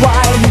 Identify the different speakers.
Speaker 1: why